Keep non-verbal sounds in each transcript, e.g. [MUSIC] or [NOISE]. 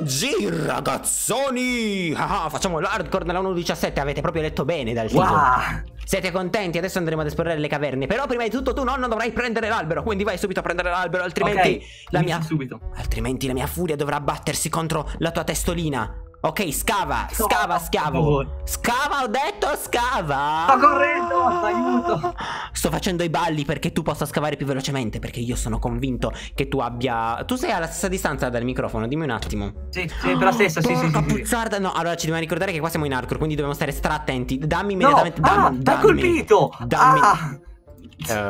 Oggi ragazzoni ah, Facciamo l'hardcore nella 1.17 Avete proprio letto bene dal titolo Wow. Siete contenti? Adesso andremo ad esplorare le caverne Però prima di tutto tu nonno dovrai prendere l'albero Quindi vai subito a prendere l'albero Altrimenti Ok, la mia subito. Altrimenti la mia furia dovrà battersi contro la tua testolina Ok scava No, Scava schiavo. Scava ho detto scava Sto correndo, aiuto. Sto facendo i balli perché tu possa scavare più velocemente Perché io sono convinto che tu abbia Tu sei alla stessa distanza dal microfono Dimmi un attimo Sì, sì, per la stessa, sì, sì, sì, sì. puzzarda No, allora ci dobbiamo ricordare che qua siamo in hardcore Quindi dobbiamo stare stra attenti Dammi No, immediatamente ah, dammi, t'hai dammi. colpito. Dammi Ah.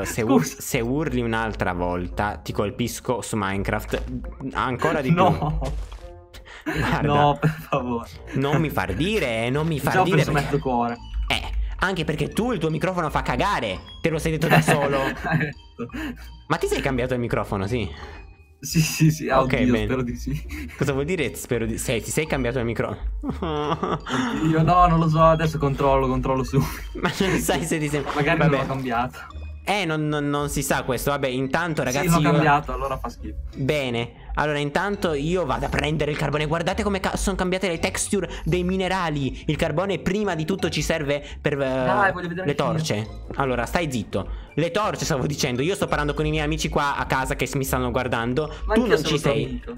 Eh, se, ur- se urli un'altra volta Ti colpisco su Minecraft Ancora di più No, Guarda no, per favore. Non mi far dire Non mi far sono dire preso perché- mezzo cuore. Eh anche perché tu il tuo microfono fa cagare Te lo sei detto da [LAUGHS] solo Ma ti sei cambiato il microfono, sì sì, sì, sì, ah, Ok, oddio, bene. spero di sì. Cosa vuol dire? Spero di... Sei, ti sei cambiato il microfono Io no, non lo so, adesso controllo, controllo su. Ma non sai se ti sembra Magari non Vabbè. l'ho cambiato. Eh, non, non- non si sa questo. Vabbè, intanto, ragazzi. sì, l'ho io- cambiato, allora fa schifo. Bene. Allora, intanto io vado a prendere il carbone. Guardate come ca- sono cambiate le texture dei minerali. Il carbone, prima di tutto, ci serve per eh, Dai, le torce. Allora, stai zitto. Le torce, stavo dicendo. Io sto parlando con i miei amici qua a casa che mi stanno guardando. Ma tu non ci sei. amico.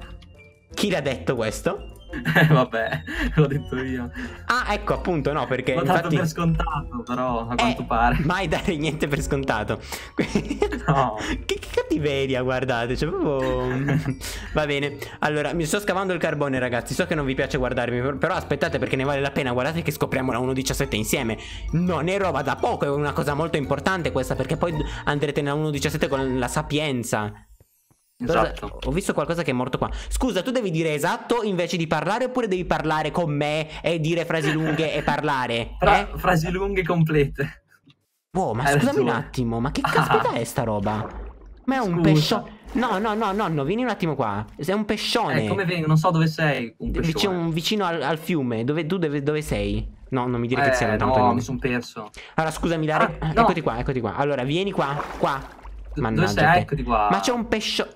Chi l'ha detto questo? Eh, vabbè, [LAUGHS] l'ho detto io. Ah, ecco, appunto, no, perché L'ho dato infatti. per scontato, però a Eh, quanto pare. [LAUGHS] Mai dare niente per scontato. No. [LAUGHS] che, che cattiveria, guardate. Cioè, proprio... Va bene. Allora, mi sto scavando il carbone, ragazzi. So che non vi piace guardarmi. Però aspettate perché ne vale la pena. Guardate che scopriamo la 1.17 insieme. Non è roba da poco. È una cosa molto importante questa. Perché poi andrete nella 1.17 con la sapienza. Esatto. Ho visto qualcosa che è morto qua. Scusa, tu devi dire esatto invece di parlare oppure devi parlare con me e dire frasi lunghe e parlare? [LAUGHS] Fra- eh? frasi lunghe complete. Wow, ma Hai scusami un attimo, ma che Ah. caspita è sta roba? Ma è un Scusa. pescione. No, no, no, nonno, vieni un attimo qua. Sei un pescione. Eh, come vengo? Non so dove sei. Un Vicino, pescione. vicino al, al fiume. Dove, tu dove, dove sei? No, non mi dire che ti sei Eh, allontanato. no, mi sono perso. Allora, scusami, Dare. Ah, no. Eccoti qua, eccoti qua. Allora, vieni qua, qua. Dove Mannaggia sei? te. Eccoti qua. Ma c'è un pescione.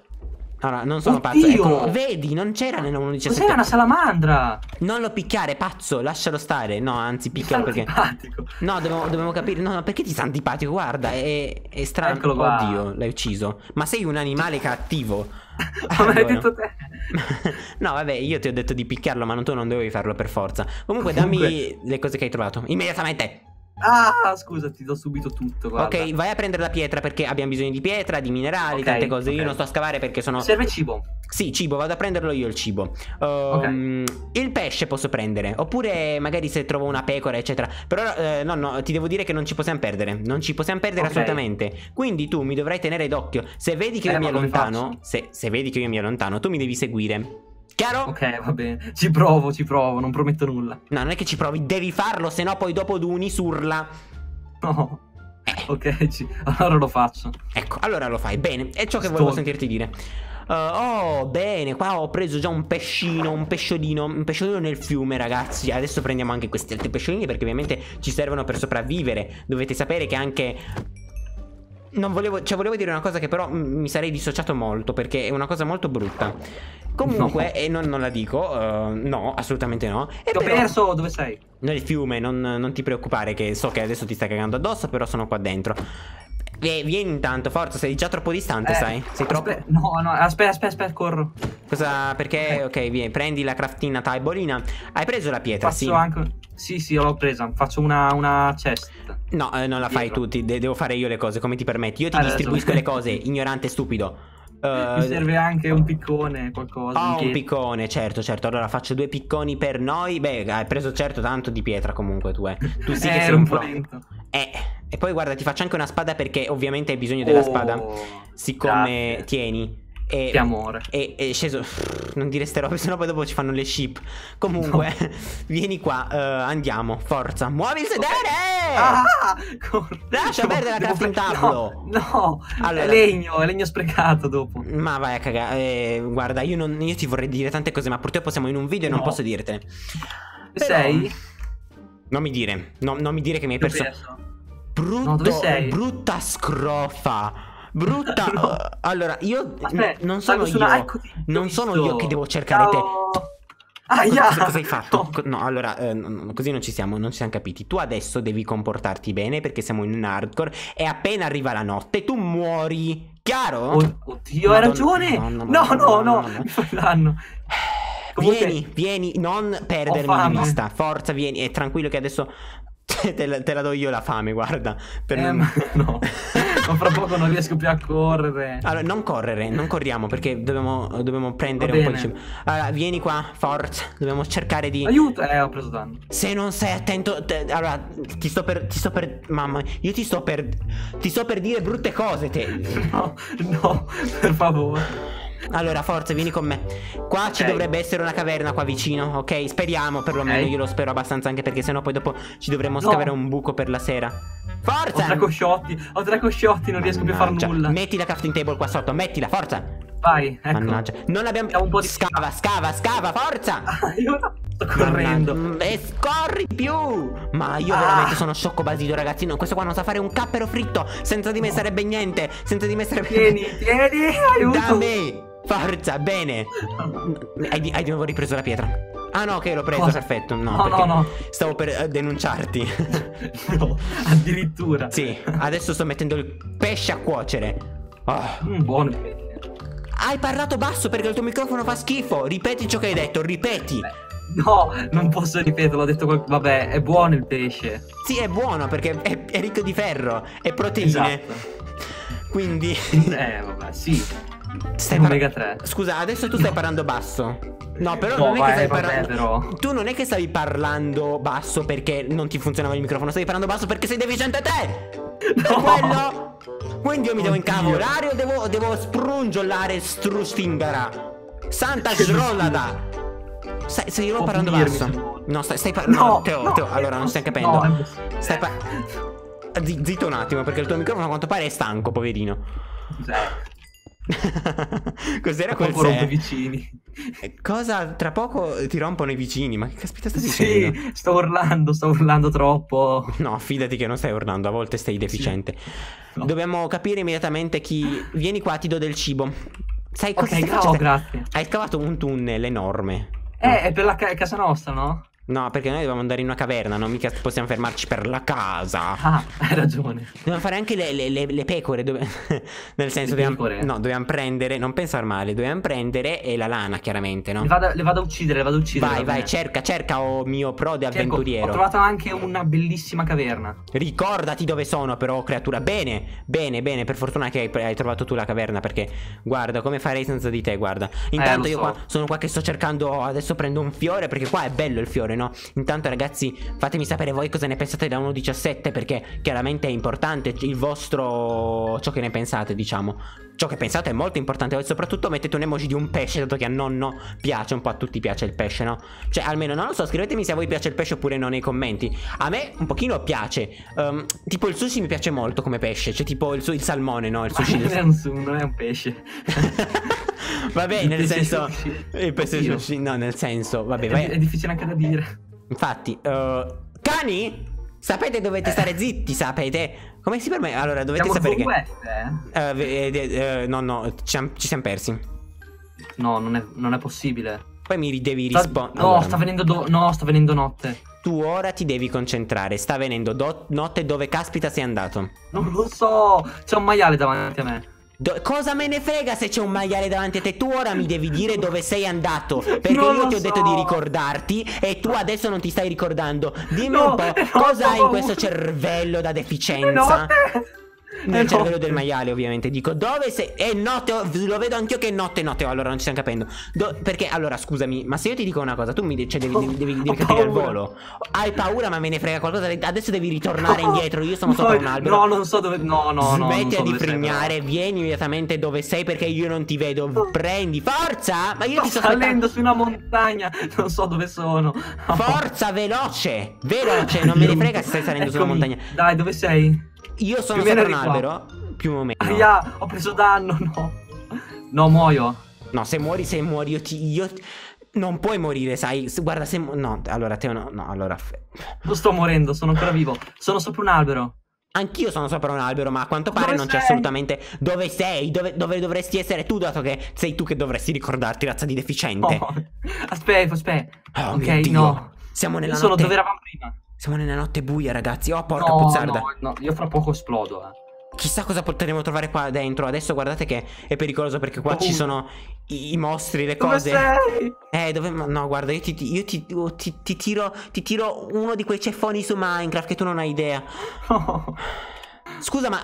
Allora, non sono Oddio! pazzo. Ecco, vedi, non c'era nella 1.17. Cos'è una salamandra? Non lo picchiare, pazzo, lascialo stare. No, anzi, picchialo perché. antipatico. No, dobbiamo, capire. No, no, perché ti sta antipatico? Guarda, è, è strano. Eccolo qua. Oddio, l'hai ucciso. Ma sei un animale cattivo. Ma me l'hai Allora. detto te. [LAUGHS] no, vabbè, io ti ho detto di picchiarlo, ma non, tu non dovevi farlo per forza. Comunque, dammi Comunque- le cose che hai trovato. Immediatamente. Ah, scusa, ti do subito tutto. Guarda. Ok, vai a prendere la pietra perché abbiamo bisogno di pietra, di minerali, Ok, tante cose. Io ok. non sto a scavare perché sono. Serve cibo. Sì, cibo, vado a prenderlo io il cibo. Ehm, Il pesce posso prendere, oppure magari se trovo una pecora, eccetera. Però eh, no, no, ti devo dire che non ci possiamo perdere. Non ci possiamo perdere assolutamente. Quindi tu mi dovrai tenere d'occhio. Se vedi che Eh, io mi allontano, se, se vedi che io mi allontano, tu mi devi seguire. Chiaro? Ok, va bene. Ci provo, ci provo, non prometto nulla. No, non è che ci provi, devi farlo, se no poi dopo Duni surla. No. Eh. Ok, ci- allora lo faccio. Ecco, allora lo fai. Bene, è ciò che Sto- volevo sentirti dire. Uh, oh, bene, qua ho preso già un pescino, un pesciolino, un pesciolino nel fiume, ragazzi. Adesso prendiamo anche questi altri pesciolini perché ovviamente ci servono per sopravvivere. Dovete sapere che anche... Non volevo, cioè volevo dire una cosa che però mi sarei dissociato molto perché è una cosa molto brutta. Comunque, e non, non la dico, uh, no, assolutamente no. E Ti ho però- perso, dove sei? nel fiume, non, non ti preoccupare che so che adesso ti stai cagando addosso, però sono qua dentro. Eh, vieni intanto, forza, sei già troppo distante, Eh, sai? Sei troppo... No, no, aspetta, aspetta, aspetta, corro. Cosa... Perché... Eh. Ok, vieni, prendi la craftina taibolina. Hai preso la pietra, Faccio sì? anche... Sì, sì, l'ho presa. Faccio una, una chest. No, eh, non la fai Dietro. tu, ti- de- devo fare io le cose, come ti permetti? Io ti Hai distribuisco ragione. le [LAUGHS] cose, ignorante stupido. Eh, Mi serve anche un piccone, qualcosa. Oh, un piccone, certo, certo. Allora faccio due picconi per noi. Beh, hai preso certo tanto di pietra comunque tu, eh. Tu sì [LAUGHS] Eh, che sei un un po' lento. Eh, e poi guarda, ti faccio anche una spada perché ovviamente hai bisogno della Oh, spada. Siccome grazie. tieni. E, Che amore. E, e sceso. [LAUGHS] Non dire ste robe, [LAUGHS] sennò poi dopo ci fanno le ship. Comunque, [LAUGHS] vieni qua, eh, andiamo, forza. Muovi il sedere! Ah, corro. Lascia Devo- perdere la crafting pre- tavolo. No, no, Allora- è legno, è legno sprecato dopo. Ma vai a cagare. eh, guarda, io, non- io ti vorrei dire tante cose, ma purtroppo siamo in un video e non No. posso dirtene. Però- Sei? Non mi dire, no- non mi dire che mi hai perso. Brutto, No, dove sei? brutta scrofa. Brutta. [LAUGHS] No. uh, allora, io Aspetta, non sono io. ho non sono visto. io che devo cercare te. Ciao. Aia! Cosa, cosa hai fatto? [LAUGHS] No. No, allora, eh, no, no, così non ci siamo, non ci siamo capiti. Tu adesso devi comportarti bene perché siamo in un hardcore e appena arriva la notte tu muori. Chiaro? Oddio, hai ragione! No, no, no, Madonna. mi fai danno. [SIGHS] Vieni, vieni, non perdermi di vista. Forza, vieni. E tranquillo che adesso [LAUGHS] te la, te la do io la fame, guarda. Per Eh, non- ma [LAUGHS] no, ma fra poco non riesco più a correre. Allora, non correre, non corriamo perché dobbiamo, dobbiamo prendere un po' di cibo. Allora, vieni qua, forza. Dobbiamo cercare di. Aiuto! Eh, ho preso danno. Se non sei attento, te- allora ti sto per. Ti sto per. Mamma, io ti sto per. Ti sto per dire brutte cose. Te. [LAUGHS] No, no, per favore. Allora, forza, vieni con me. Qua ci Ok. dovrebbe essere una caverna qua vicino, ok? Speriamo perlomeno. Ok. Io lo spero abbastanza anche perché sennò poi dopo ci dovremmo No. scavare un buco per la sera. Ho Forza! tre cosciotti, ho tre cosciotti, non riesco più a fare Mannaggia. nulla. Metti la crafting table qua sotto, mettila, forza! Vai, ecco. Mannaggia. Non abbiamo. Un po' di- Scava, scava, scava, forza! [LAUGHS] Aiuto! Sto correndo. Mannaggia. E scorri più! Ma io Ah. veramente sono sciocco basito, ragazzino. Questo qua non sa fare un cappero fritto. Senza di me sarebbe niente. Senza di me sarebbe. Tieni, tieni, aiuto. Da me! Forza, bene! Hai di, hai di nuovo ripreso la pietra. Ah no, ok, l'ho preso, Cosa? perfetto. No, No, no, no. stavo per eh, denunciarti. [LAUGHS] No, addirittura. sì, adesso sto mettendo il pesce a cuocere. Oh. Mm, buono. Hai parlato basso perché il tuo microfono fa schifo. Ripeti ciò che hai detto, ripeti. No, non posso ripeterlo, ho detto qual- Vabbè, è buono il pesce. Sì, è buono perché è, è ricco di ferro e proteine. Esatto. Quindi. Eh, vabbè, sì. Stai Omega par- 3. Scusa, adesso tu stai parlando basso. No, però No, non è vai, che stai parlando. però. Tu non è che stavi parlando basso perché non ti funzionava il microfono, stavi parlando basso perché sei deficiente te! È No. quello? Quindi io mi devo incavolare o devo, devo sprungiolare strusfingara? Santa srollada! Stai, stai Può parlando basso? No, stai, stai parlando. No, Teo, no, Teo, è allora non stai capendo. No, è. Stai pa- Zi- Zitto un attimo perché il tuo microfono a quanto pare è stanco, poverino. Cos'è? [LAUGHS] Cos'era quel rompo i vicini. Eh, Cosa? Tra poco ti rompono i vicini, ma che caspita stai dicendo? Sì, sto urlando, sto urlando troppo. No, fidati che non stai urlando, a volte stai deficiente. No. Dobbiamo capire immediatamente chi... Vieni qua, ti do del cibo. Sai cosa Ok, stai no, grazie. Hai scavato un tunnel enorme. Eh, è per la ca- casa nostra, no? No, perché noi dobbiamo andare in una caverna, non mica possiamo fermarci per la casa. Ah, hai ragione. Dobbiamo fare anche le, le- le- le pecore. dove- [LAUGHS] Nel senso, dobbiamo, pecore? no, dobbiamo prendere. Non pensare male, dobbiamo prendere e la lana, chiaramente, no? Le vado, le vado a uccidere, le vado a uccidere. Vai, va vai, cerca, cerca, oh mio prode Cerco, avventuriero. Ho trovato anche una bellissima caverna. Ricordati dove sono, però, creatura. Bene, bene, bene. Per fortuna che hai, hai trovato tu la caverna. Perché, guarda, come farei senza di te, guarda. Intanto lo io so. qua sono qua che sto cercando. Adesso prendo un fiore. Perché qua è bello il fiore, no? Intanto, ragazzi, fatemi sapere voi cosa ne pensate da 1.17. Perché chiaramente è importante il vostro. ciò che ne pensate, diciamo. Ciò che pensate è molto importante. E soprattutto mettete un emoji di un pesce, dato che a nonno piace. Un po' a tutti piace il pesce, no? Cioè, almeno non lo so, scrivetemi se a voi piace il pesce oppure no nei commenti. A me un pochino piace. Ehm, tipo il sushi mi piace molto come pesce. Cioè, tipo il, il salmone, no? Il sushi. non, è un, non è un pesce. [LAUGHS] vabbè, nel senso. Il Oddio. sushi, no, nel senso. Vabbè, È, vai. è difficile anche da dire. Infatti, eh, cani? Sapete, dovete stare zitti, sapete? Come si permette? Allora, dovete Siamo sapere che. Zoom eh? eh, eh, eh, no, no, ci, siam- ci siamo persi. No, non è, non è possibile. Poi mi devi rispondere. no, sta venendo do- no, sta venendo notte. Tu ora ti devi concentrare. Sta venendo do- notte dove caspita sei andato. Non lo so. C'è un maiale davanti a me. Do- cosa me ne frega se c'è un maiale davanti a te? Tu ora mi devi dire dove sei andato. [LAUGHS] Perché Non io ti ho detto so. di ricordarti e tu adesso non ti stai ricordando. Dimmi No, un po', cosa hai in questo cervello da deficienza? notte. Nel cervello del maiale, ovviamente. Dico, dove sei? È notte, oh, lo vedo anch'io che è notte, notte. Oh, allora non ci stiamo capendo. Do- perché, allora, scusami, ma se io ti dico una cosa, tu mi cioè, devi, devi, devi, devi capire al volo. Hai paura, ma me ne frega qualcosa. Adesso devi ritornare No. indietro. Io sono No, sopra un albero. No, non so dove. No, no, no. Smetti so di frignare, vieni immediatamente dove sei perché io non ti vedo. Prendi, forza! Ma io però. ti Sto sto salendo aspettando. su una montagna. Non so dove sono. Forza, veloce! Veloce, non me ne frega se stai salendo su una Eccomi. montagna. Dai, dove sei? Io sono Più sopra un albero. Più o meno. Aia, ho preso danno. No. No, muoio. No, se muori, se muori, io ti. Io... Non puoi morire, sai. Guarda, se. No, allora, te no. No, allora. Non sto morendo, sono ancora vivo. Sono sopra un albero. Anch'io sono sopra un albero, ma a quanto pare Dove non c'è assolutamente. Dove sei? Dove, dove dovresti essere tu, dato che sei tu che dovresti ricordarti, razza di deficiente. Oh, [LAUGHS] Aspetta, aspetta. Oh, ok, no. Siamo nella Io sono notte. dove eravamo prima. Siamo nella notte buia, ragazzi. Oh, porca no, puzzarda. no, no, io fra poco esplodo, eh. Chissà cosa potremo trovare qua dentro. Adesso guardate che è pericoloso perché qua Oh. ci sono i, i mostri, le Dove cose. sei? Eh, dove. No, guarda, io, ti, io ti, io ti- ti tiro. Ti tiro uno di quei ceffoni su Minecraft che tu non hai idea. Oh. [LAUGHS] Scusa, ma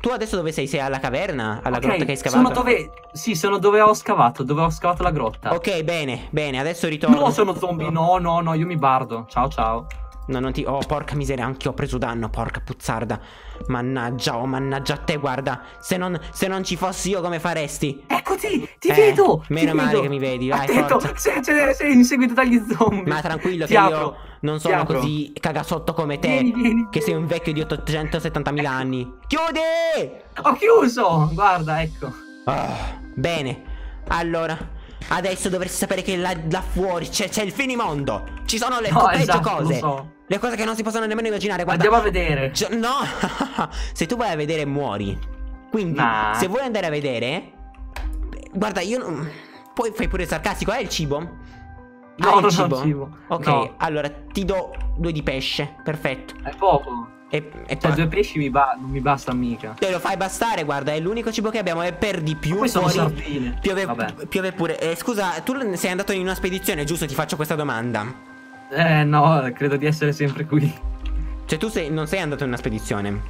tu adesso dove sei? Sei alla caverna? Alla Ok, grotta che hai scavato? Sono dove. Sì, sono dove ho scavato, dove ho scavato la grotta. Ok, bene, bene, adesso ritorno. No, sono zombie. No, no, no, io mi bardo. Ciao, ciao. No, non ti. Oh, porca miseria, anche ho preso danno, porca puzzarda. Mannaggia, oh, mannaggia a te, guarda. Se non, se non ci fossi io, come faresti? Eccoti, ti Eh, vedo. meno ti male vedo. che mi vedi, vai, Attento, forza. sei, sei- inseguito dagli zombie. Ma tranquillo, Ti che apro, io non sono così cagasotto come te. Vieni, vieni. Che sei un vecchio di 870.000 anni. Chiudi! Ho chiuso. Guarda, ecco. Ah, bene, allora. Adesso dovresti sapere che là, là fuori c'è, il finimondo. Ci sono le No, esatto, cose. so. Le cose che non si possono nemmeno immaginare. Guarda, Andiamo a vedere. Cioè, no, [LAUGHS] se tu vai a vedere muori. Quindi, Nah. se vuoi andare a vedere, guarda, io non. Poi fai pure il sarcastico, hai il cibo? No, Hai non cibo? cibo. Ok, No. allora ti do due di pesce, perfetto. È poco. E, e Cioè, poi due pesci mi ba- non mi basta mica. te lo fai bastare, guarda, è l'unico cibo che abbiamo e per di più Poi sono fuori sardine. piove, piove pure. Eh, scusa, tu sei andato in una spedizione, giusto? Ti faccio questa domanda. Eh, no, credo di essere sempre qui. Cioè, tu sei- non sei andato in una spedizione.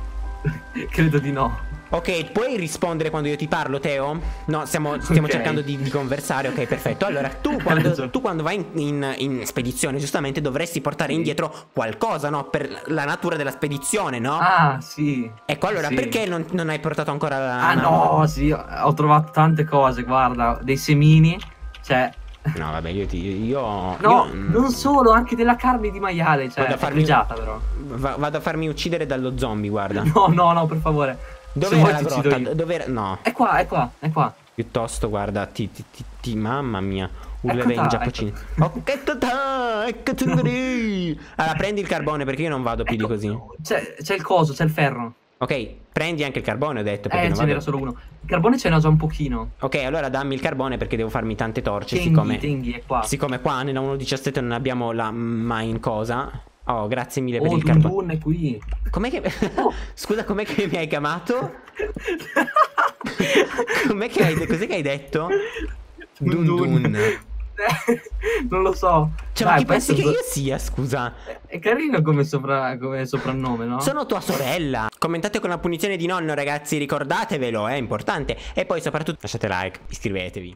[LAUGHS] credo di no. Ok, puoi rispondere quando io ti parlo, Teo? No, stiamo, stiamo Ok. cercando di, di conversare, ok, perfetto. Allora, tu [LAUGHS] quando, tu quando vai in, in- in spedizione, giustamente dovresti portare Sì. indietro qualcosa, no? Per la natura della spedizione, no? Ah, sì. ecco, allora, sì. perché non, non hai portato ancora la... Ah, no, sì, ho trovato tante cose, guarda, dei semini. Cioè, [LAUGHS] No, vabbè, io ti... Io... no, io- non solo, anche della carne di maiale, cioè, Vado a farmi- però. va- vado a farmi uccidere dallo zombie, guarda. No, no, no, per favore. Vuoi la grotta? Dov'era... No, È qua, è qua, è qua. piuttosto, guarda, ti... ti, ti, ti- mamma mia. Urleve in giapponese. Ecco. [LAUGHS] Allora, prendi il carbone perché io non vado più di Ecco, così. C'è, il coso, c'è il ferro. Ok, prendi anche il carbone, ho detto. Perché Eh, non ce n'era solo uno. Il carbone ce n'ho già un pochino. Ok, allora dammi il carbone perché devo farmi tante torce. Tenghi, siccome... tenghi, è qua. siccome qua nella 1.17 non abbiamo la main cosa. Oh, grazie mille per Oh, il Dun carbone. Dun è qui. Com'è che. Oh. [LAUGHS] Scusa, com'è che mi hai chiamato? [LAUGHS] com'è che hai. Cos'è che hai detto? Dun Dun. [LAUGHS] non lo so. Cioè, Dai, ma chi pensi che questo- io sia, scusa? È carino come, sopra- come soprannome, no? Sono tua sorella. Commentate con la punizione di nonno, ragazzi, ricordatevelo, è importante. E poi soprattutto lasciate like, iscrivetevi.